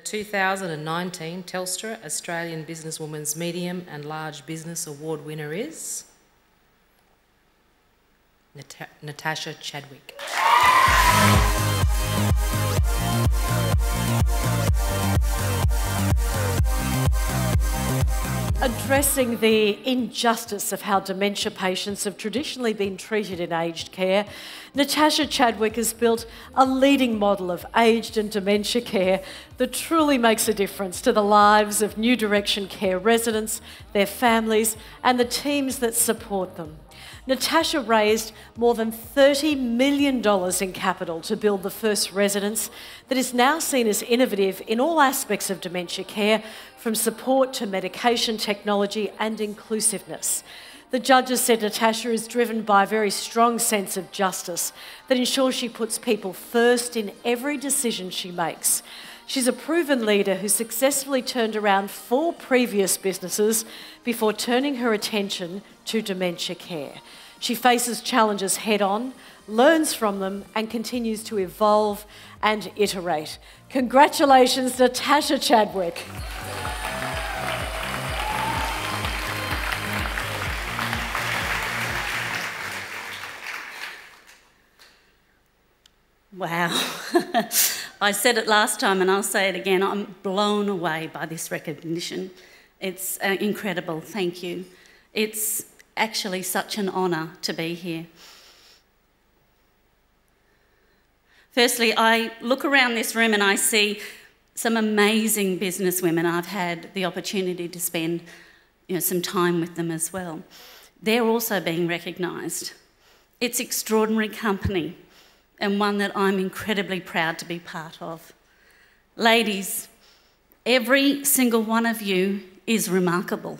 The 2019 Telstra Australian Businesswoman's Medium and Large Business Award winner is Nat- Natasha Chadwick. Addressing the injustice of how dementia patients have traditionally been treated in aged care, Natasha Chadwick has built a leading model of aged and dementia care that truly makes a difference to the lives of New Direction Care residents, their families, and the teams that support them. Natasha raised more than $30 million in capital to build the first residence that is now seen as innovative in all aspects of dementia care, from support to medication technology and inclusiveness. The judges said Natasha is driven by a very strong sense of justice that ensures she puts people first in every decision she makes. She's a proven leader who successfully turned around four previous businesses before turning her attention to dementia care. She faces challenges head on, learns from them, and continues to evolve and iterate. Congratulations, Natasha Chadwick. Wow. I said it last time and I'll say it again. I'm blown away by this recognition. It's uh, incredible. Thank you. It's actually such an honour to be here. Firstly, I look around this room and I see some amazing businesswomen. I've had the opportunity to spend you know, some time with them as well. They're also being recognised. It's extraordinary company and one that I'm incredibly proud to be part of. Ladies, every single one of you is remarkable,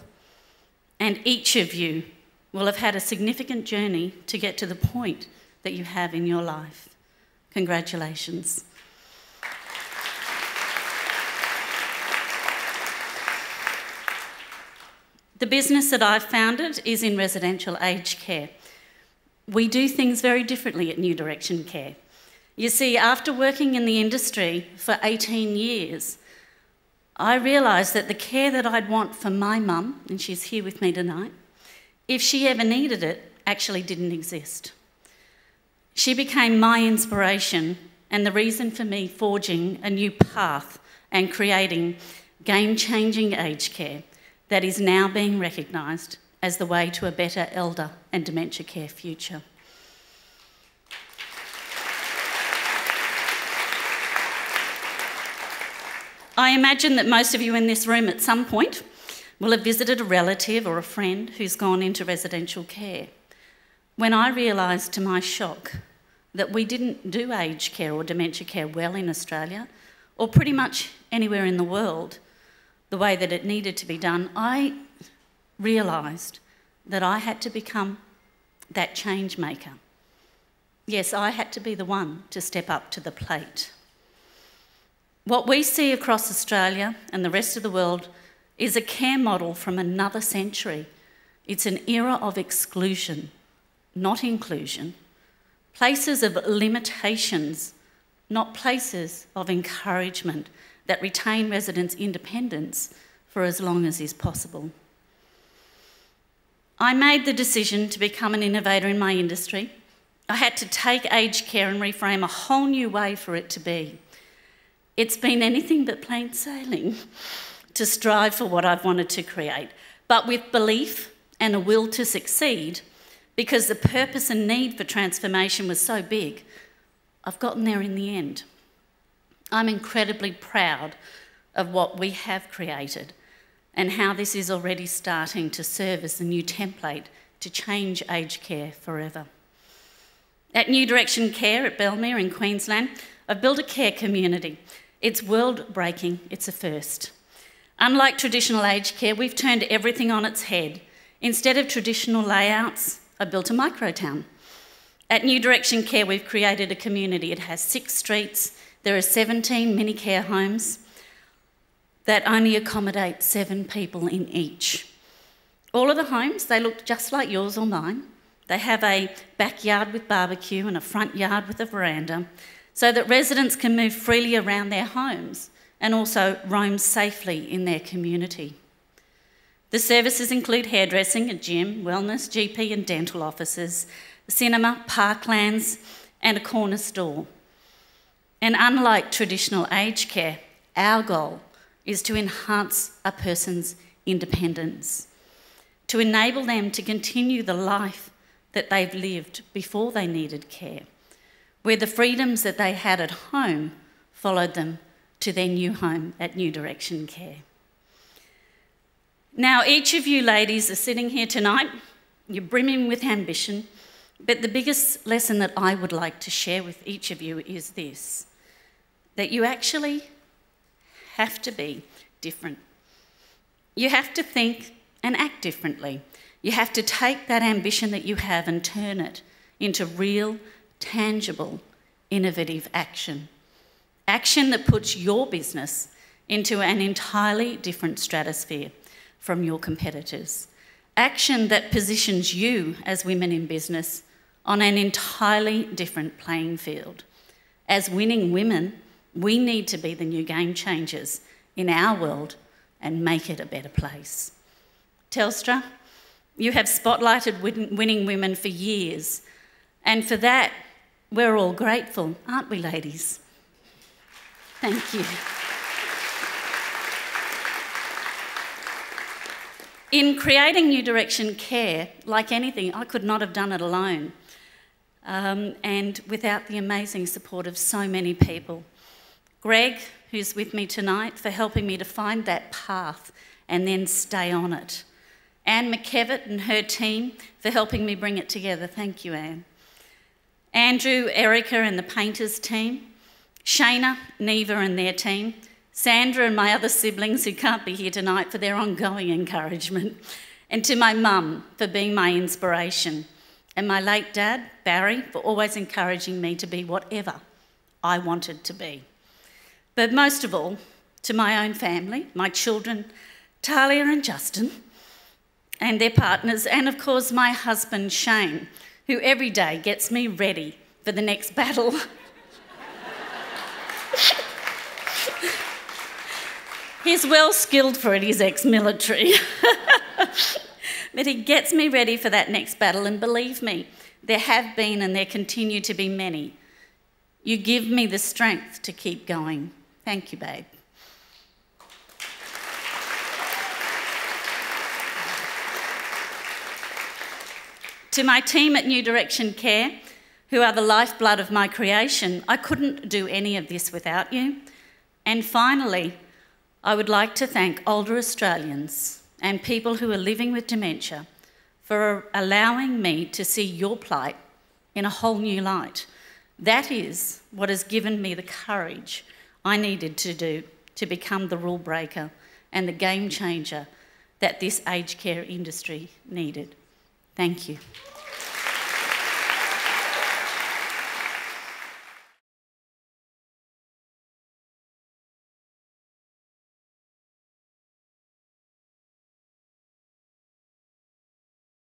and each of you will have had a significant journey to get to the point that you have in your life. Congratulations. The business that I've founded is in residential aged care we do things very differently at New Direction Care. You see, after working in the industry for 18 years, I realised that the care that I'd want for my mum, and she's here with me tonight, if she ever needed it, actually didn't exist. She became my inspiration and the reason for me forging a new path and creating game changing aged care that is now being recognised as the way to a better elder and dementia care future. I imagine that most of you in this room at some point will have visited a relative or a friend who's gone into residential care. When I realised to my shock that we didn't do aged care or dementia care well in Australia, or pretty much anywhere in the world, the way that it needed to be done, I realised that I had to become that change maker. Yes, I had to be the one to step up to the plate. What we see across Australia and the rest of the world is a care model from another century. It's an era of exclusion, not inclusion. Places of limitations, not places of encouragement that retain residents' independence for as long as is possible. I made the decision to become an innovator in my industry. I had to take aged care and reframe a whole new way for it to be. It's been anything but plain sailing to strive for what I've wanted to create, but with belief and a will to succeed, because the purpose and need for transformation was so big, I've gotten there in the end. I'm incredibly proud of what we have created and how this is already starting to serve as the new template to change aged care forever. At New Direction Care at Bellmere in Queensland, I've built a care community. It's world breaking, it's a first. Unlike traditional aged care, we've turned everything on its head. Instead of traditional layouts, I built a microtown. At New Direction Care, we've created a community. It has six streets, there are 17 mini care homes, that only accommodate seven people in each. All of the homes, they look just like yours or mine. They have a backyard with barbecue and a front yard with a veranda so that residents can move freely around their homes and also roam safely in their community. The services include hairdressing, a gym, wellness, GP and dental offices, cinema, parklands, and a corner store. And unlike traditional aged care, our goal is to enhance a person's independence, to enable them to continue the life that they've lived before they needed care, where the freedoms that they had at home followed them to their new home at New Direction Care. Now, each of you ladies are sitting here tonight, you're brimming with ambition, but the biggest lesson that I would like to share with each of you is this that you actually have to be different. You have to think and act differently. You have to take that ambition that you have and turn it into real, tangible, innovative action. Action that puts your business into an entirely different stratosphere from your competitors. Action that positions you as women in business on an entirely different playing field. As winning women, we need to be the new game changers in our world and make it a better place. Telstra, you have spotlighted winning women for years, and for that, we're all grateful, aren't we, ladies? Thank you. In creating New Direction Care, like anything, I could not have done it alone. Um, and without the amazing support of so many people. Greg, who's with me tonight, for helping me to find that path and then stay on it. Anne McKevitt and her team for helping me bring it together. Thank you, Anne. Andrew, Erica, and the painters team. Shana, Neva, and their team. Sandra and my other siblings who can't be here tonight for their ongoing encouragement. And to my mum for being my inspiration. And my late dad, Barry, for always encouraging me to be whatever I wanted to be. But most of all, to my own family, my children, Talia and Justin, and their partners, and of course my husband, Shane, who every day gets me ready for the next battle. He's well skilled for it, he's ex military. but he gets me ready for that next battle, and believe me, there have been and there continue to be many. You give me the strength to keep going. Thank you, babe. To my team at New Direction Care, who are the lifeblood of my creation, I couldn't do any of this without you. And finally, I would like to thank older Australians and people who are living with dementia for allowing me to see your plight in a whole new light. That is what has given me the courage I needed to do to become the rule breaker and the game changer that this aged care industry needed. Thank you.